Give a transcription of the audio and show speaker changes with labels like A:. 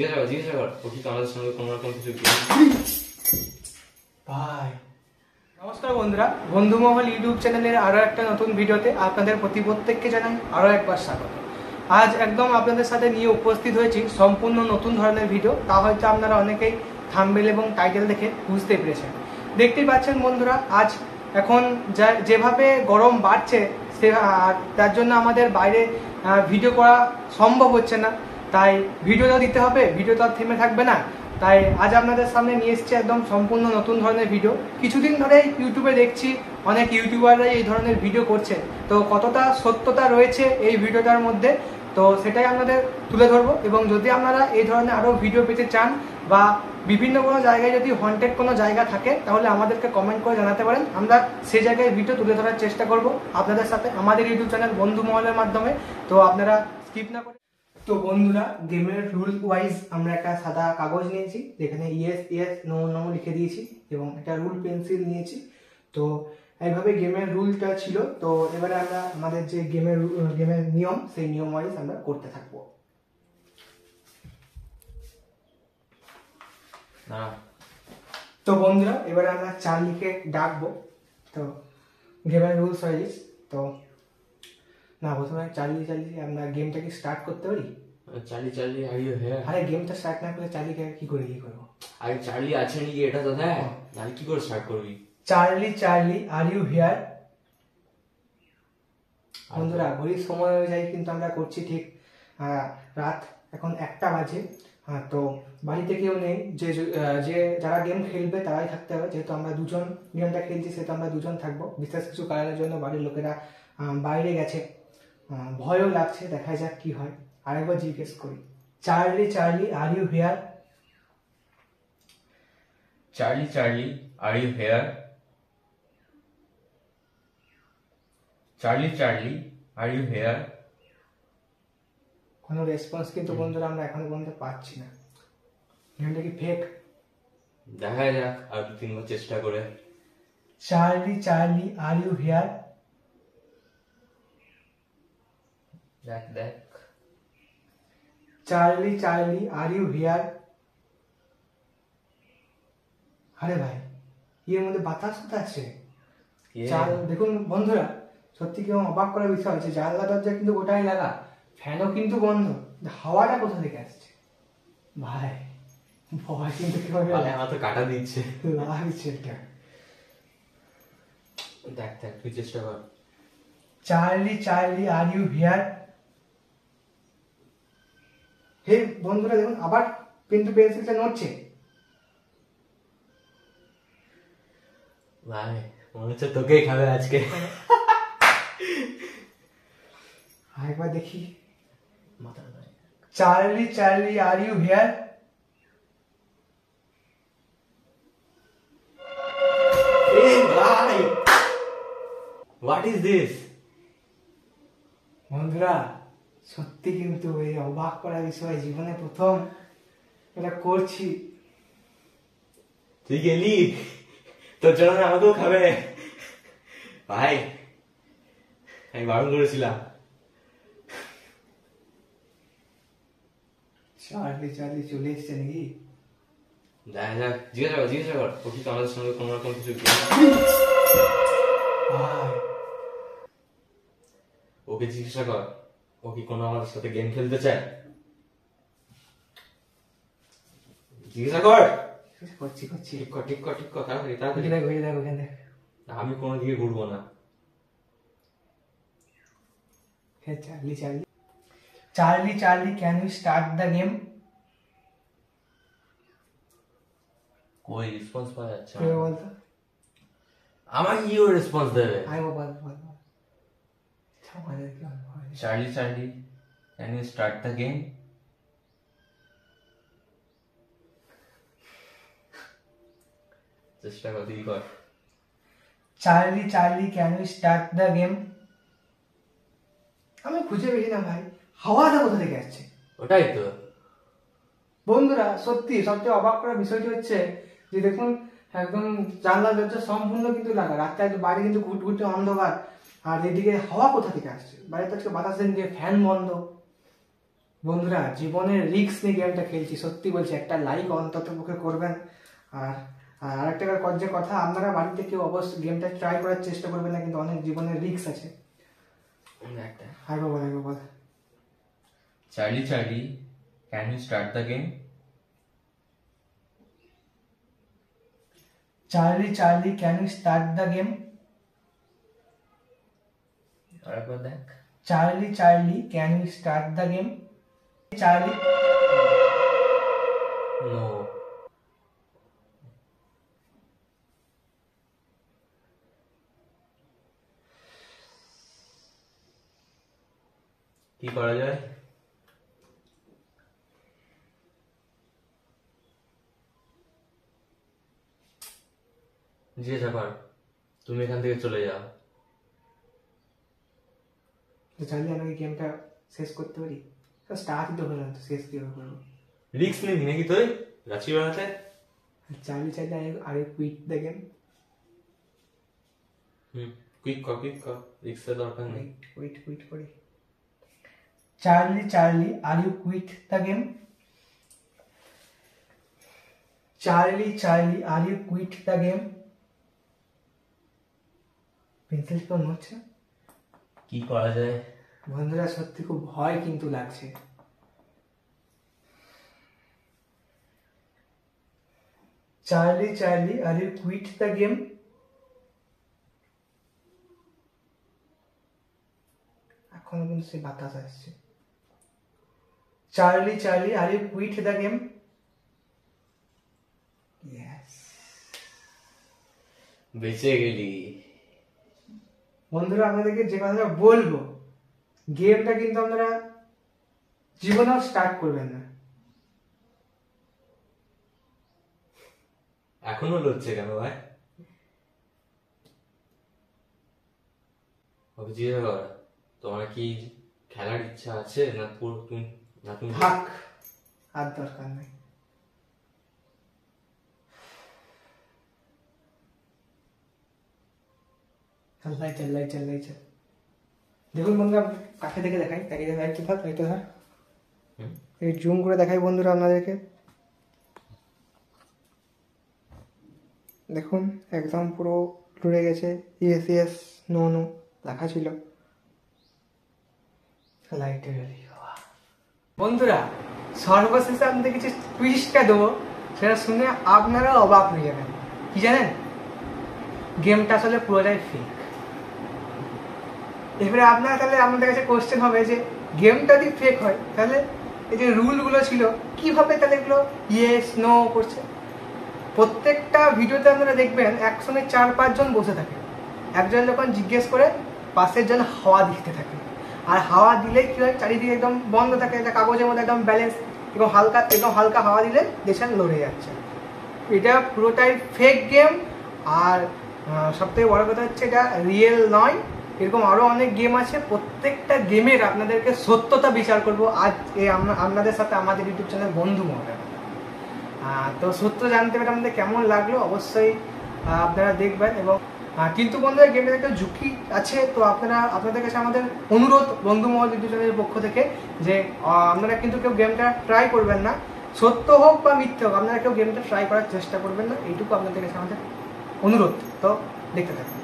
A: জিজ্ঞাসা কর জিজ্ঞাসা কর ও কি আমাদের সঙ্গে কোনো রকম কিছু
B: ভাই নমস্কার বন্ধুরা বন্ধুমহল ইউটিউব চ্যানেলের আরও একটা নতুন ভিডিওতে আপনাদের প্রতি প্রত্যেককে জানাই আরও একবার স্বাগত। আজ একদম আপনাদের সাথে নিয়ে উপস্থিত হয়েছি সম্পূর্ণ নতুন ধরনের ভিডিও। তা হয়তো আপনারা অনেকেই থাম্বেল এবং টাইটেল দেখে বুঝতে পেরেছেন। দেখতেই পাচ্ছেন বন্ধুরা আজ এখন যা যেভাবে গরম বাড়ছে সে আর তার জন্য আমাদের বাইরে ভিডিও করা সম্ভব হচ্ছে না। তাই ভিডিওটা দিতে হবে ভিডিও তো আর থেমে থাকবে না। তাই আজ আপনাদের সামনে নিয়ে এসেছি একদম সম্পূর্ণ নতুন ধরনের ভিডিও কিছুদিন ধরে ইউটিউবে দেখছি অনেক ইউটিউবাররাই এই ধরনের ভিডিও করছে। তো কতটা সত্যতা রয়েছে এই ভিডিওটার মধ্যে, তো সেটাই আপনাদের তুলে ধরবো। এবং যদি আপনারা এই ধরনের আরও ভিডিও পেতে চান বা বিভিন্ন কোনো জায়গায় যদি হন্টেড কোনো জায়গা থাকে, তাহলে আমাদেরকে কমেন্ট করে জানাতে পারেন। আমরা সেই জায়গায় ভিডিও তুলে ধরার চেষ্টা করব। আপনাদের সাথে আমাদের ইউটিউব চ্যানেল বন্ধু মহলের মাধ্যমে। তো আপনারা স্কিপ না করে তো বন্ধুরা গেমের রুল ওয়াইজ আমরা একটা সাদা কাগজ নিয়েছি যেখানে ইয়েস ইয়েস নো নো লিখে দিয়েছি এবং একটা রুল পেন্সিল নিয়েছি। তো এইভাবে গেমের রুলটা ছিল। তো এবারে আমরা আমাদের যে গেমের গেমের নিয়ম সেই নিয়ম ওয়াইজ আমরা করতে থাকব। তো বন্ধুরা এবারে আমরা চার্লিকে ডাকবো। তো গেমের রুলস ওয়াইজ তো না প্রথমে চালিয়ে চালিয়ে আমরা গেমটাকে স্টার্ট করতে পারি?
A: চালিয়ে চালিয়ে আর ইউ হ্যাঁ
B: আরে গেমটা স্টার্ট না করে চার্লিকে কি করে কি করব?
A: আরে চার্লি আছে নাকি এটা তো দেখ নাহলে কি করে স্টার্ট করবি?
B: Charlie Charlie are you here বন্ধুরা ঘড়ির সময় অনুযায়ী কিন্তু আমরা করছি ঠিক রাত এখন একটা বাজে। আহ, তো বাড়িতে কেউ নেই যে যে যারা গেম খেলবে তারাই থাকতে হবে। যেহেতু আমরা দুজন গেমটা খেলছি সেহেতু আমরা দুজন থাকব। বিশেষ কিছু কারণের জন্য বাড়ির লোকেরা বাইরে গেছে। ভয়ও লাগছে দেখা যাক কি হয়। আরেকবার জিজ্ঞেস করি। Charlie Charlie are you here
A: Charlie Charlie are you here Charlie Charlie are you here
B: কোনো রেসপন্স কিন্তু বন্ধুরা আমরা এখনও পর্যন্ত পাচ্ছি না। গেমটা কি ফেক
A: দেখা যাক আর দু তিনবার চেষ্টা করে।
B: Charlie Charlie are you here
A: দেখ দেখ।
B: Charlie Charlie are you here আরে ভাই এর মধ্যে বাতাস আছে? চাল দেখুন বন্ধুরা সত্যি কেউ অবাক করার বিষয় আছে জানলা দরজা কিন্তু গোটাই লাগা ফ্যানও কিন্তু বন্ধ। হাওয়াটা কোথা থেকে আসছে? ভাই ভয় কিন্তু
A: তো কাটা দিচ্ছে।
B: লাগছে এটা
A: দেখ দেখ তুই চেষ্টা কর।
B: Charlie Charlie are you here হে বন্ধুরা দেখুন আবার কিন্তু পেন্সিলটা নড়ছে।
A: ভাই মনে হচ্ছে তোকেই খাবে আজকে।
B: আরেকবার দেখি।
A: মাথা ভাই
B: Charlie Charlie are you here
A: এ ভাই হোয়াট ইজ দিস
B: বন্ধুরা সত্যি কিন্তু এই অবাক করার বিষয় জীবনে প্রথম এটা করছি।
A: তুই গেলি? তোর জন্য আমাকেও খাবে। ভাই আমি বারণ করেছিলাম।
B: চার্লি চার্লি চলে এসছে নাকি?
A: দেখা যাক জিজ্ঞাসা কর জিজ্ঞাসা কর। ও কি আমাদের সঙ্গে কোনো রকম কিছু ওকে জিজ্ঞাসা কর। ও কি কোনো আমাদের সাথে গেম খেলতে চায়? জিজ্ঞাসা কর।
B: করছি করছি।
A: ঠিক কর ঠিক কর ঠিক কর তাড়াতাড়ি তাড়াতাড়ি।
B: ঘুরে দেখ ওখানে
A: আমি কোনো দিকে ঘুরবো না।
B: হ্যাঁ Charlie Charlie. Charlie Charlie can you start the game
A: কই রেসপন্স পাওয়া যাচ্ছে না।
B: বলতো?
A: আমাকে কি করে রেসপন্স দেবে?
B: আই বল বল বল
A: Charlie Charlie can you start the game চেষ্টা কর কর
B: Charlie Charlie can you start the game আমি খুঁজে পেয়েছি না ভাই। হাওয়াটা কোথা থেকে আসছে?
A: ওটাই তো।
B: বন্ধুরা সত্যি সবচেয়ে অবাক করার বিষয়টি হচ্ছে যে দেখুন একদম জানলা দরজা সম্পূর্ণ কিন্তু লাগা রাত্রে বাড়ি কিন্তু ঘুট ঘুটে অন্ধকার। আর এদিকে হাওয়া কোথা থেকে আসছে? বাড়িতে আজকে বাতাস দিন দিয়ে ফ্যান বন্ধ। বন্ধুরা জীবনের রিক্স নিয়ে গেমটা খেলছি সত্যি বলছি একটা লাইক অন্তত পক্ষে করবেন। আর আর আরেকটা ক- যে কথা আপনারা বাড়িতে কেউ অবশ্যই গেমটা ট্রাই করার চেষ্টা করবেন না কিন্তু অনেক জীবনের রিস্ক আছে।
A: একটা।
B: হাই বাবা হাই বাবা
A: Charlie, Charlie, can you start the game?
B: Charlie Charlie can you start the game
A: আরেকবার দেখ
B: Charlie Charlie can you start the game Charlie
A: no কি করা যায় জিজ্ঞাসা কর তুমি এখান থেকে চলে যাও
B: তো চার্লি আমি গেমটা শেষ করতে পারি স্টার্টই তো হলো না তো শেষ কীভাবে করব
A: রিক্স নিবি নাকি তুই লাচি বানাতে
B: Charlie Charlie are quit the game
A: hmm quick কর কুইক কর রিক্সের দরকার নেই
B: ওয়েট ওয়েট করি Charlie Charlie are you quit the game Charlie Charlie are you quit the game pencil কেমন হচ্ছে
A: কি করা যায়?
B: বন্ধুরা সত্যি খুব ভয় কিন্তু লাগছে। Charlie Charlie are you quit the game? এখনও কিন্তু সে বাতাস আসছে। Charlie Charlie are you quit the game?
A: বেঁচে গেলি।
B: বন্ধুরা আপনাদেরকে যে কথাটা বলব গেমটা কিন্তু আপনারা জীবনেও স্টার্ট করবেন না।
A: এখনও লড়ছে কেন ভাই? জিজ্ঞাসা তোমার কি খেলার ইচ্ছা আছে? না পুরো তুমি না তুমি
B: থাক আর দরকার নেই। চল লাই চল লাই চল লাই চল। দেখুন বন্ধুরা কাছে দেখে দেখাই? তাকে লাইটটা ধর লাইটটা ধর? এই জুম করে দেখাই বন্ধুরা আপনাদেরকে। দেখুন একদম পুরো লুড়ে গেছে। ইয়েস ইয়েস নো নো লেখা ছিল। লাইটের বন্ধুরা সর্বশেষে আপনাদের কিছু টুইস্টটা দেবো। সেটা শুনে আপনারা অবাক হয়ে যাবেন। কি জানেন? গেমটা আসলে পুরোটাই ফেক এবারে আপনারা তাহলে আপনাদের কাছে কোশ্চেন হবে যে গেমটা যদি ফেক হয়, তাহলে এই যে রুলগুলো ছিল, কীভাবে তাহলে এগুলো ইয়েস নো করছে? প্রত্যেকটা ভিডিওতে আপনারা দেখবেন একসঙ্গে চার পাঁচজন বসে থাকে। একজন যখন জিজ্ঞেস করে, পাশের জন হাওয়া দিতে থাকে। আর হাওয়া দিলে কী হয়? চারিদিকে একদম বন্ধ থাকে, একটা কাগজের মধ্যে একদম ব্যালেন্স এবং হালকা, একদম হালকা হাওয়া দিলে দেশান লড়ে যাচ্ছে। এটা পুরোটাই ফেক গেম আর সবথেকে বড় কথা হচ্ছে এটা রিয়েল নয়। এরকম আরও অনেক গেম আছে প্রত্যেকটা গেমের আপনাদেরকে সত্যতা বিচার করব। আজ আপনাদের সাথে আমাদের ইউটিউব চ্যানেল বন্ধু আহ, তো সত্য জানতে পেরে আমাদের কেমন লাগল? অবশ্যই আপনারা দেখবেন এবং কিন্তু বন্ধুরা গেমের একটা ঝুঁকি আছে তো আপনারা আপনাদের কাছে আমাদের অনুরোধ বন্ধু মহল ইউটিউব চ্যানেলের পক্ষ থেকে যে আপনারা কিন্তু কেউ গেমটা ট্রাই করবেন না। সত্য হোক বা মিথ্যে হোক আপনারা কেউ গেমটা ট্রাই করার চেষ্টা করবেন না। এইটুকু আপনাদের কাছে আমাদের অনুরোধ। তো দেখতে থাকুন।